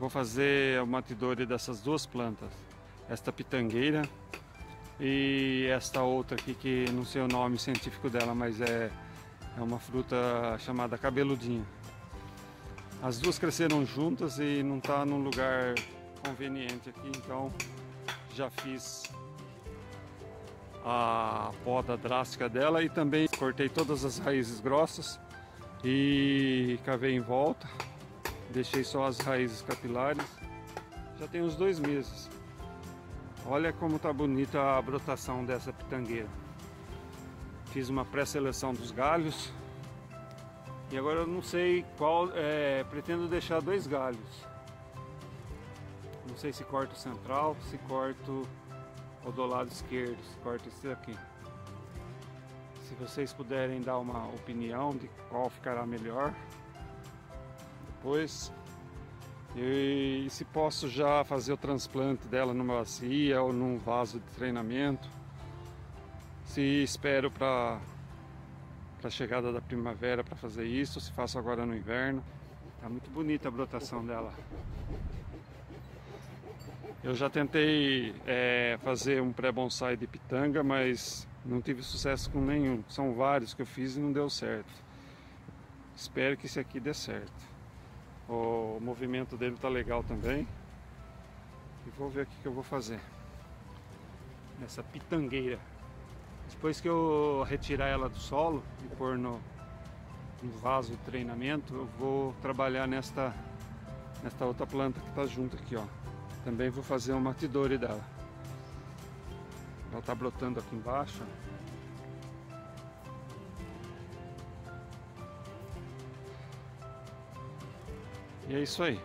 Vou fazer o matidore dessas duas plantas. Esta pitangueira e esta outra aqui que não sei o nome científico dela, mas é, é uma fruta chamada cabeludinha. As duas cresceram juntas e não está num lugar conveniente aqui, então já fiz a poda drástica dela e também cortei todas as raízes grossas e cavei em volta deixei só as raízes capilares. Já tem uns dois meses. Olha como tá bonita a brotação dessa pitangueira. Fiz uma pré-seleção dos galhos. E agora eu não sei qual é, pretendo deixar dois galhos. Não sei se corto central se corto ou do lado esquerdo, corta esse aqui. Se vocês puderem dar uma opinião de qual ficará melhor, depois e se posso já fazer o transplante dela numa bacia ou num vaso de treinamento. Se espero para a chegada da primavera para fazer isso, se faço agora no inverno. Tá muito bonita a brotação dela. Eu já tentei é, fazer um pré-bonsai de pitanga, mas não tive sucesso com nenhum. São vários que eu fiz e não deu certo. Espero que esse aqui dê certo. O movimento dele tá legal também. E vou ver o que eu vou fazer. Nessa pitangueira. Depois que eu retirar ela do solo e pôr no, no vaso de treinamento, eu vou trabalhar nesta, nesta outra planta que está junto aqui, ó. Também vou fazer um matidore dela. Ela está brotando aqui embaixo. E é isso aí.